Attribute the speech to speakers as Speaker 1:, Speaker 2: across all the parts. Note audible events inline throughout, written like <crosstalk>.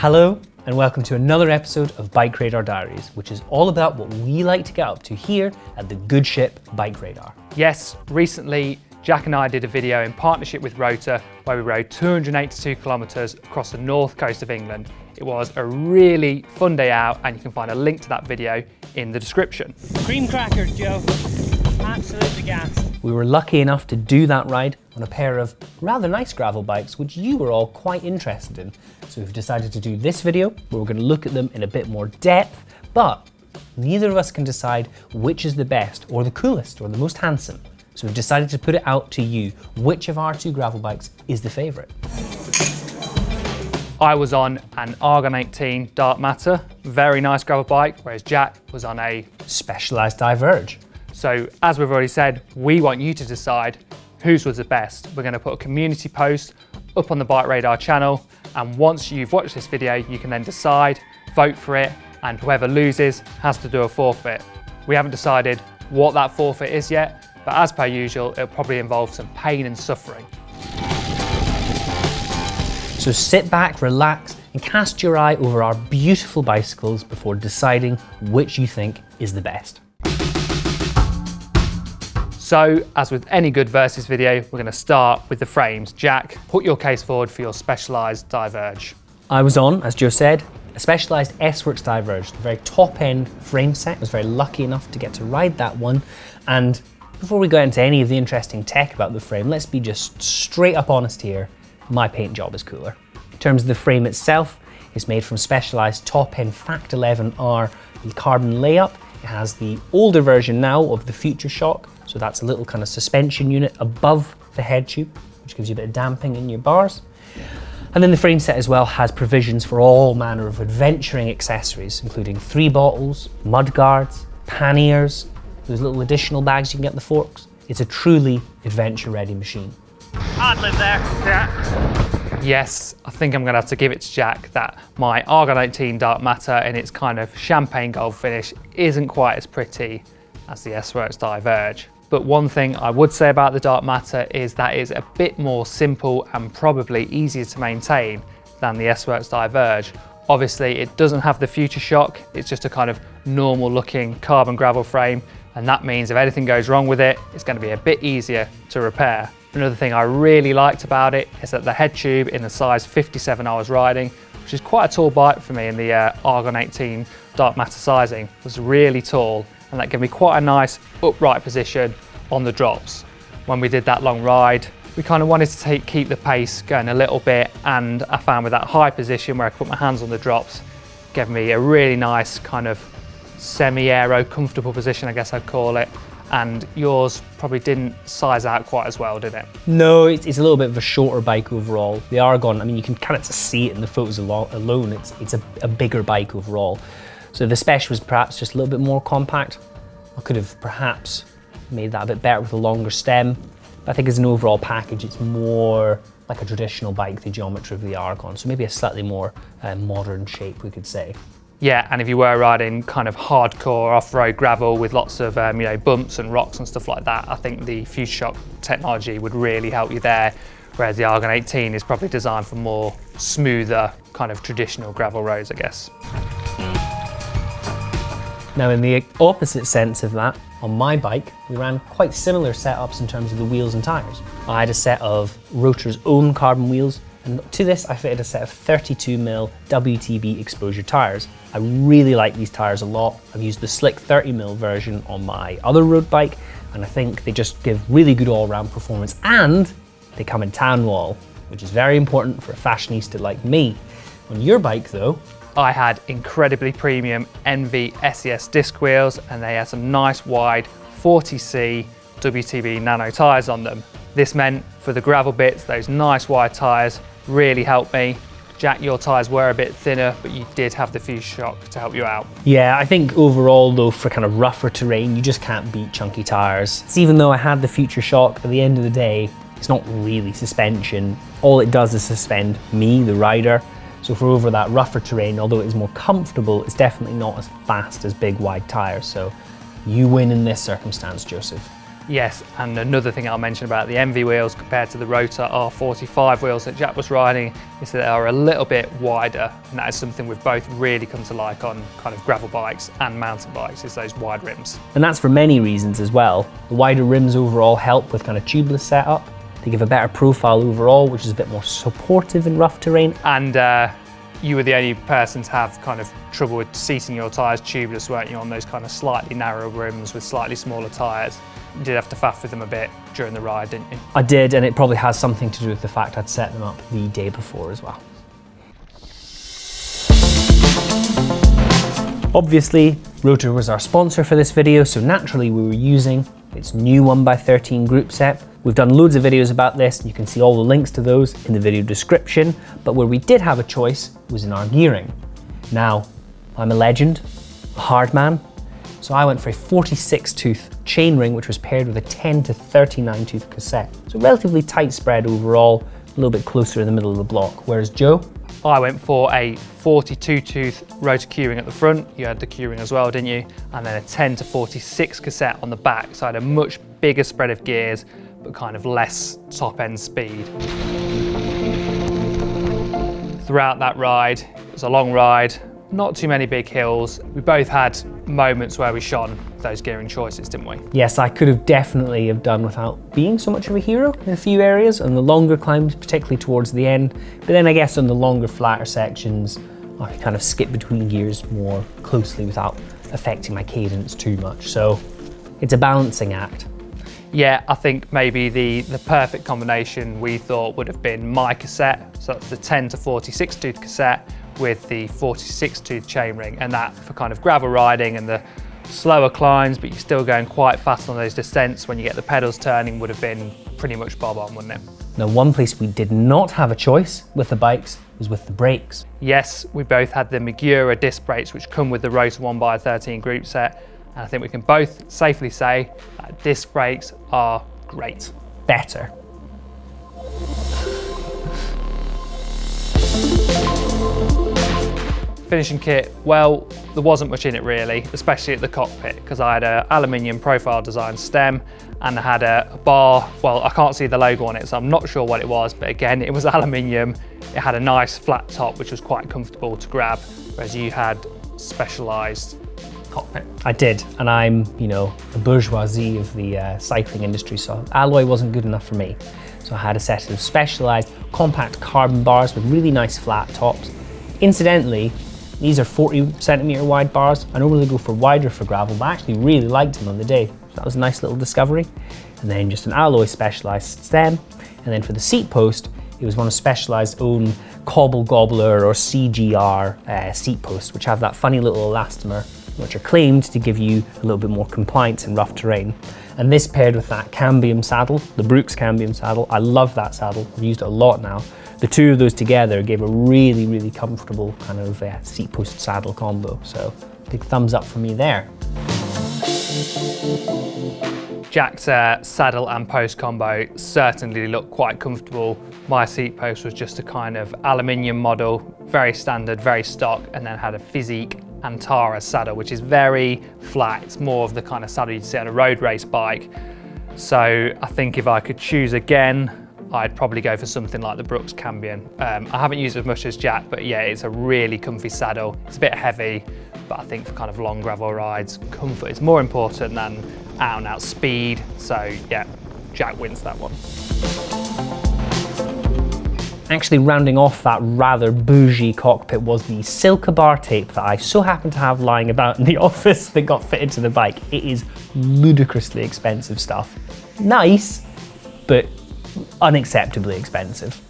Speaker 1: Hello, and welcome to another episode of BikeRadar Diaries, which is all about what we like to get up to here at the good ship BikeRadar.
Speaker 2: Yes, recently Jack and I did a video in partnership with Rotor where we rode 282 kilometres across the north coast of England. It was a really fun day out and you can find a link to that video in the description.
Speaker 3: Cream crackers, Joe. Absolutely gas.
Speaker 1: We were lucky enough to do that ride on a pair of rather nice gravel bikes, which you were all quite interested in. So we've decided to do this video where we're going to look at them in a bit more depth, but neither of us can decide which is the best or the coolest or the most handsome. So we've decided to put it out to you, which of our two gravel bikes is the favourite.
Speaker 2: I was on an Argon 18 Dark Matter, very nice gravel bike, whereas Jack was on a
Speaker 1: Specialized Diverge.
Speaker 2: So as we've already said, we want you to decide whose was the best. We're gonna put a community post up on the BikeRadar channel. And once you've watched this video, you can then decide, vote for it, and whoever loses has to do a forfeit. We haven't decided what that forfeit is yet, but as per usual, it'll probably involve some pain and suffering.
Speaker 1: So sit back, relax, and cast your eye over our beautiful bicycles before deciding which you think is the best.
Speaker 2: So, as with any good versus video, we're gonna start with the frames. Jack, put your case forward for your Specialized Diverge.
Speaker 1: I was on, as Joe said, a Specialized S-Works Diverge, the very top end frame set. I was very lucky enough to get to ride that one. And before we go into any of the interesting tech about the frame, let's be just straight up honest here. My paint job is cooler. In terms of the frame itself, it's made from Specialized top end Fact 11R carbon layup. It has the older version now of the Future Shock, so that's a little kind of suspension unit above the head tube, which gives you a bit of damping in your bars. And then the frame set as well has provisions for all manner of adventuring accessories, including three bottles, mud guards, panniers, those little additional bags you can get the forks. It's a truly adventure ready machine.
Speaker 3: I'd live there. Yeah.
Speaker 2: Yes, I think I'm gonna have to give it to Jack that my Argon 18 Dark Matter in its kind of champagne gold finish isn't quite as pretty as the S-Works Diverge. But one thing I would say about the Dark Matter is that it's a bit more simple and probably easier to maintain than the S-Works Diverge. Obviously, it doesn't have the Future Shock. It's just a kind of normal looking carbon gravel frame. And that means if anything goes wrong with it, it's gonna be a bit easier to repair. Another thing I really liked about it is that the head tube in the size 57 I was riding, which is quite a tall bike for me in the uh, Argon 18 Dark Matter sizing, was really tall and that gave me quite a nice upright position on the drops. When we did that long ride, we kind of wanted to take, keep the pace going a little bit and I found with that high position where I put my hands on the drops, gave me a really nice kind of semi-aero comfortable position, I guess I'd call it. And yours probably didn't size out quite as well, did it?
Speaker 1: No, it's, it's a little bit of a shorter bike overall. The Argon, I mean, you can kind of see it in the photos alone. It's, it's a, a bigger bike overall. So the Special was perhaps just a little bit more compact. I could have perhaps made that a bit better with a longer stem. But I think as an overall package, it's more like a traditional bike, the geometry of the Argon. So maybe a slightly more uh, modern shape, we could say.
Speaker 2: Yeah, and if you were riding kind of hardcore off-road gravel with lots of um, you know bumps and rocks and stuff like that, I think the Future Shock technology would really help you there. Whereas the Argon 18 is probably designed for more smoother, kind of traditional gravel roads, I guess.
Speaker 1: Now in the opposite sense of that, on my bike, we ran quite similar setups in terms of the wheels and tyres. I had a set of Rotor's own carbon wheels, and to this I fitted a set of 32mm WTB exposure tyres. I really like these tyres a lot. I've used the slick 30mm version on my other road bike, and I think they just give really good all-round performance, and they come in tan wall, which is very important for a fashionista like me. On your bike though,
Speaker 2: I had incredibly premium ENVE SES disc wheels and they had some nice wide 40C WTB nano tyres on them. This meant for the gravel bits, those nice wide tyres really helped me. Jack, your tyres were a bit thinner, but you did have the Future Shock to help you out.
Speaker 1: Yeah, I think overall though, for kind of rougher terrain, you just can't beat chunky tyres. It's even though I had the Future Shock, at the end of the day, it's not really suspension. All it does is suspend me, the rider, so for over that rougher terrain, although it is more comfortable, it's definitely not as fast as big wide tyres. So you win in this circumstance, Joseph.
Speaker 2: Yes, and another thing I'll mention about the ENVE wheels compared to the Rotor R45 wheels that Jack was riding is that they are a little bit wider, and that is something we've both really come to like on kind of gravel bikes and mountain bikes, is those wide rims.
Speaker 1: And that's for many reasons as well. The wider rims overall help with kind of tubeless setup. They give a better profile overall, which is a bit more supportive in rough terrain.
Speaker 2: And uh, you were the only person to have kind of trouble with seating your tyres tubeless, weren't you, on those kind of slightly narrower rims with slightly smaller tyres. You did have to faff with them a bit during the ride, didn't you?
Speaker 1: I did, and it probably has something to do with the fact I'd set them up the day before as well. Obviously, Rotor was our sponsor for this video, so naturally we were using its new 1x13 group set. We've done loads of videos about this, you can see all the links to those in the video description, but where we did have a choice was in our gearing. Now, I'm a legend, a hard man, so I went for a 46 tooth chainring, which was paired with a 10 to 39 tooth cassette. So relatively tight spread overall, a little bit closer in the middle of the block. Whereas Joe,
Speaker 2: I went for a 42 tooth rotor Q-Ring at the front. You had the Q-Ring as well, didn't you? And then a 10 to 46 cassette on the back. So I had a much bigger spread of gears, but kind of less top end speed. Throughout that ride, it was a long ride, not too many big hills. We both had moments where we shone those gearing choices, didn't we?
Speaker 1: yes, I could have definitely have done without being so much of a hero in a few areas, on the longer climbs, particularly towards the end. But then I guess on the longer, flatter sections, I could kind of skip between gears more closely without affecting my cadence too much. So it's a balancing act.
Speaker 2: Yeah, I think maybe the, the perfect combination we thought would have been my cassette, so that's the 10 to 46 tooth cassette with the 46 tooth chainring, and that for kind of gravel riding and the slower climbs, but you're still going quite fast on those descents when you get the pedals turning would have been pretty much bob on, wouldn't it?
Speaker 1: Now, one place we did not have a choice with the bikes was with the brakes.
Speaker 2: Yes, we both had the Magura disc brakes, which come with the Rotor 1x13 group set, and I think we can both safely say that disc brakes are great.
Speaker 1: Better.
Speaker 2: Finishing kit, well, there wasn't much in it really, especially at the cockpit, because I had a aluminium profile design stem and I had a bar, well, I can't see the logo on it, so I'm not sure what it was, but again, it was <laughs> aluminium. It had a nice flat top, which was quite comfortable to grab, whereas you had specialized cockpit.
Speaker 1: I did, and I'm, you know, the bourgeoisie of the uh, cycling industry, so alloy wasn't good enough for me. So I had a set of specialized compact carbon bars with really nice flat tops. Incidentally, these are 40 centimeter wide bars. I normally go for wider for gravel, but I actually really liked them on the day. So that was a nice little discovery. And then just an alloy specialized stem. And then for the seat post, it was one of Specialized's own Cobble Gobbler or CGR uh, seat posts, which have that funny little elastomer, which are claimed to give you a little bit more compliance in rough terrain. And this paired with that cambium saddle, the Brooks cambium saddle. I love that saddle. I've used it a lot now. The two of those together gave a really, really comfortable kind of uh, seat post saddle combo. So big thumbs up for me there.
Speaker 2: Jack's uh, saddle and post combo certainly looked quite comfortable. My seat post was just a kind of aluminium model, very standard, very stock, and then had a Fizik Antares saddle, which is very flat. It's more of the kind of saddle you'd see on a road race bike. So I think if I could choose again, I'd probably go for something like the Brooks Cambium. Um, I haven't used it as much as Jack, but yeah, it's a really comfy saddle. It's a bit heavy, but I think for kind of long gravel rides, comfort is more important than out and out speed. So yeah, Jack wins that one.
Speaker 1: Actually rounding off that rather bougie cockpit was the Silca bar tape that I so happen to have lying about in the <laughs> office that got fitted to the bike. It is ludicrously expensive stuff. Nice, but unacceptably expensive.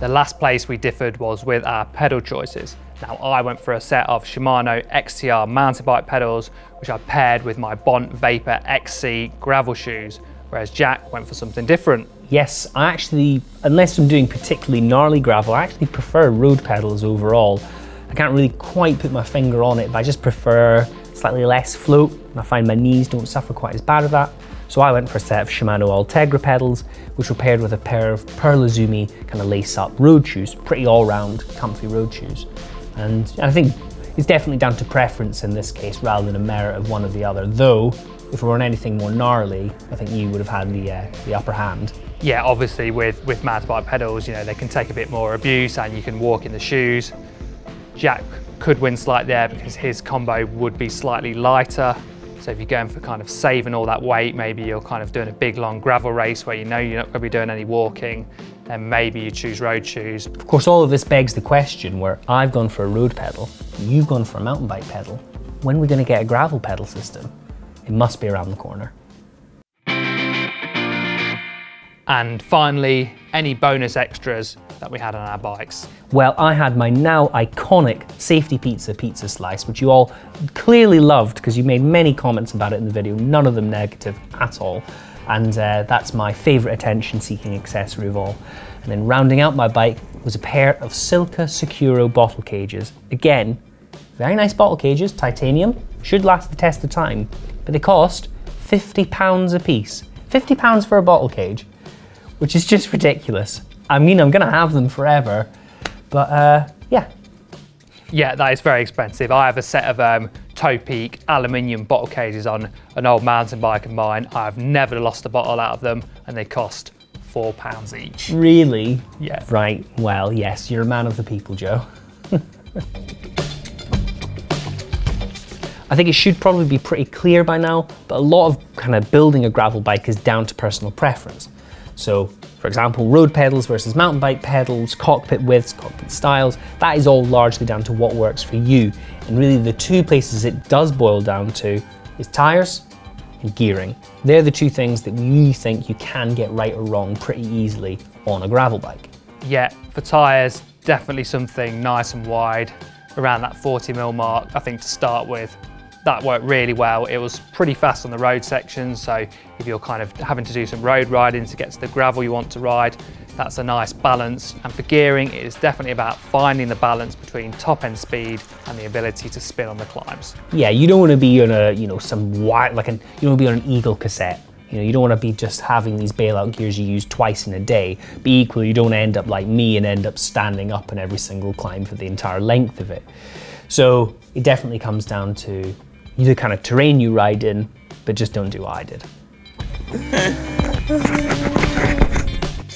Speaker 2: The last place we differed was with our pedal choices. Now I went for a set of Shimano XTR mountain bike pedals, which I paired with my Bont Vaypor XC gravel shoes, whereas Jack went for something different.
Speaker 1: Yes, I actually, unless I'm doing particularly gnarly gravel, I actually prefer road pedals overall. I can't really quite put my finger on it, but I just prefer slightly less float. I find my knees don't suffer quite as bad of that. So I went for a set of Shimano Ultegra pedals, which were paired with a pair of Pearl Izumi kind of lace up road shoes, pretty all round comfy road shoes. And I think it's definitely down to preference in this case rather than a merit of one or the other. Though, if we were on anything more gnarly, I think you would have had the uh, the upper hand.
Speaker 2: Yeah, obviously with, with mountain bike pedals, you know, they can take a bit more abuse and you can walk in the shoes. Jack could win slightly there because his combo would be slightly lighter. So if you're going for kind of saving all that weight, maybe you're kind of doing a big long gravel race where you know you're not going to be doing any walking, then maybe you choose road shoes.
Speaker 1: Of course, all of this begs the question where I've gone for a road pedal, you've gone for a mountain bike pedal. When are we going to get a gravel pedal system? It must be around the corner.
Speaker 2: And finally, any bonus extras that we had on our bikes.
Speaker 1: Well, I had my now iconic Safety Pizza pizza slice, which you all clearly loved because you made many comments about it in the video, none of them negative at all. And uh, that's my favorite attention seeking accessory of all. And then rounding out my bike was a pair of Silca Sicuro bottle cages. Again, very nice bottle cages, titanium, should last the test of time, but they cost 50 pounds a piece. 50 pounds for a bottle cage, which is just ridiculous. I mean, I'm gonna have them forever, but uh, yeah.
Speaker 2: Yeah, that is very expensive. I have a set of um, Topeak aluminium bottle cages on an old mountain bike of mine. I've never lost a bottle out of them and they cost four pounds each.
Speaker 1: Really?
Speaker 2: Yeah.
Speaker 1: Right, well, yes, you're a man of the people, Joe. <laughs> I think it should probably be pretty clear by now, but a lot of kind of building a gravel bike is down to personal preference. So, for example, road pedals versus mountain bike pedals, cockpit widths, cockpit styles, that is all largely down to what works for you. And really the two places it does boil down to is tyres and gearing. They're the two things that we think you can get right or wrong pretty easily on a gravel bike.
Speaker 2: Yeah, for tyres, definitely something nice and wide, around that 40 mil mark, I think to start with. That worked really well. It was pretty fast on the road sections, so if you're kind of having to do some road riding to get to the gravel you want to ride, that's a nice balance. And for gearing, it is definitely about finding the balance between top end speed and the ability to spin on the climbs.
Speaker 1: Yeah, you don't want to be on a, you know, some wide, like an, you don't be on an Eagle cassette. You know, you don't want to be just having these bailout gears you use twice in a day. But equally, you don't end up like me and end up standing up in every single climb for the entire length of it. So it definitely comes down to the kind of terrain you ride in, but just don't do what I did. <laughs>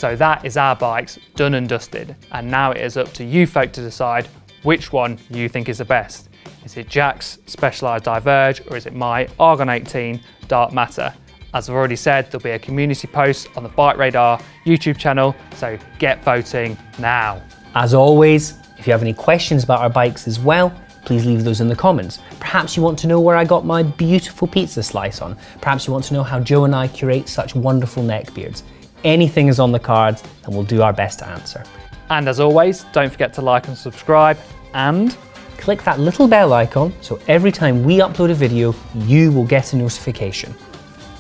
Speaker 2: So that is our bikes done and dusted. And now it is up to you folk to decide which one you think is the best. Is it Jack's Specialized Diverge or is it my Argon 18 Dark Matter? As I've already said, there'll be a community post on the BikeRadar YouTube channel, so get voting now.
Speaker 1: As always, if you have any questions about our bikes as well, please leave those in the comments. Perhaps you want to know where I got my beautiful pizza slice on. Perhaps you want to know how Joe and I curate such wonderful neck beards. Anything is on the cards and we'll do our best to answer.
Speaker 2: And as always, don't forget to like and subscribe and
Speaker 1: Click that little bell icon so every time we upload a video, you will get a notification.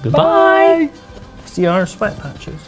Speaker 1: Goodbye! See our sweat patches.